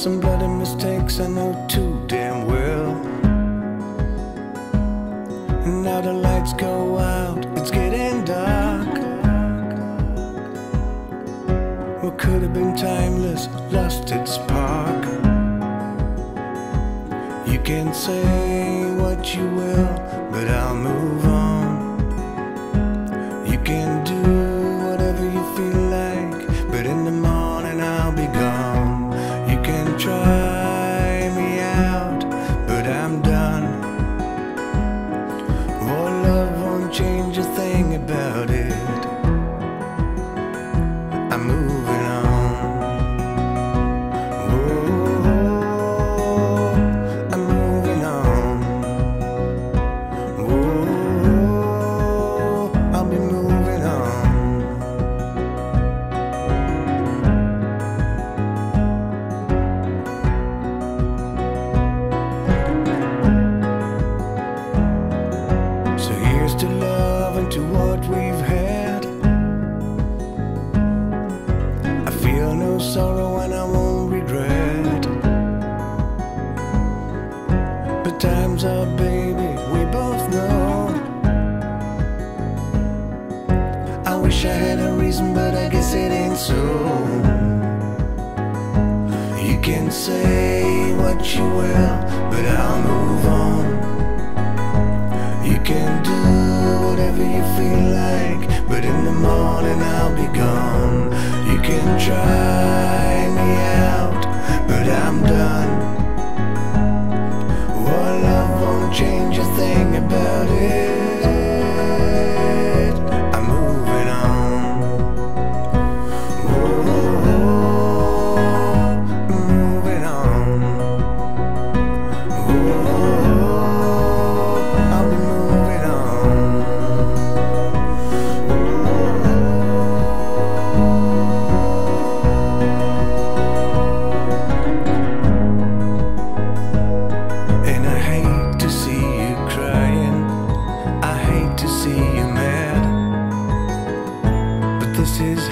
Some bloody mistakes I know too damn well. And now the lights go out, it's getting dark. What could have been timeless lost its spark. You can say what you will, but I'll move on. You can do I'm moving on. I'm moving on. I'll be moving on. So here's to love and to what we've had. Sorrow and I won't regret. But time's up, baby, we both know. I wish I had a reason, but I guess it ain't so. You can say what you will, but I'll move on. You can do whatever you feel like, but in the morning I'll be gone. You can try.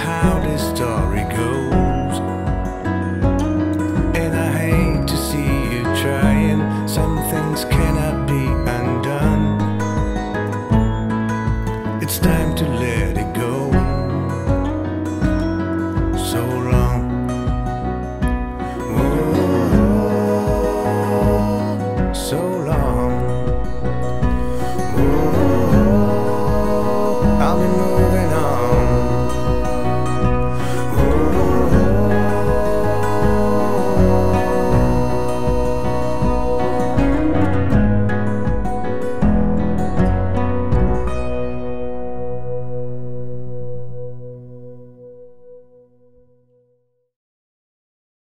how the story goes. And I hate to see you trying. Some things can